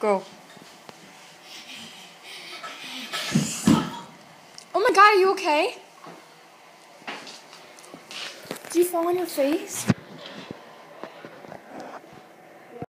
Go. Oh my god, are you okay? Did you fall on your face?